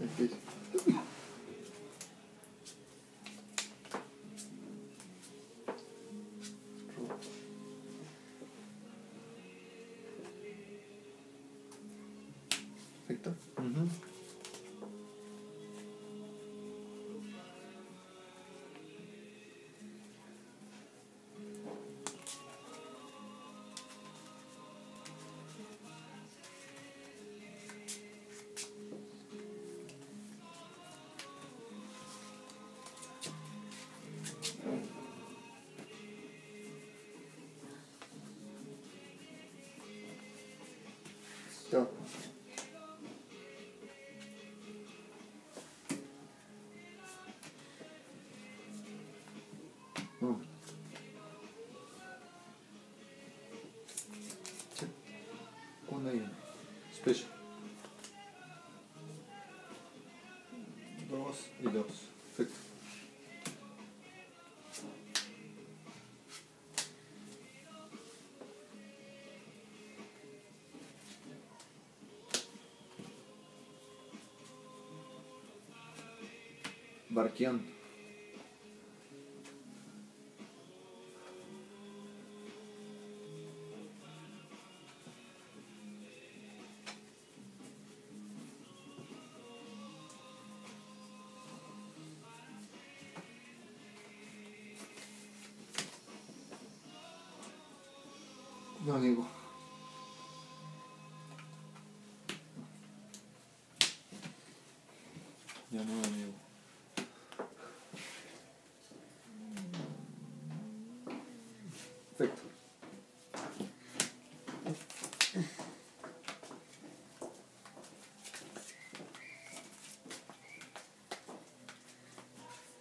Ok. Perfecto. Ya. Então. Hum. Con aí. Spesso. E dois Barquián. No, amigo. Ya no, amigo.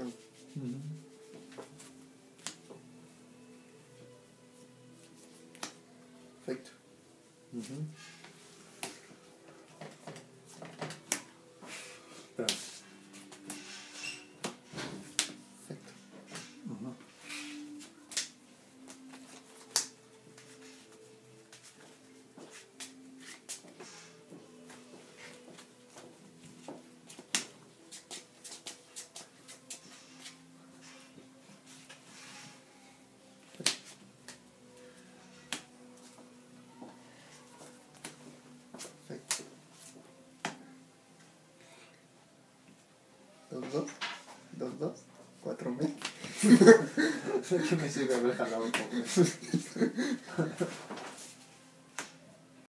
True. Mm-hmm. Faked. Mm-hmm. That's Dos, dos. Dos, dos. Cuatro mil. que me sirve haber jalado un poco.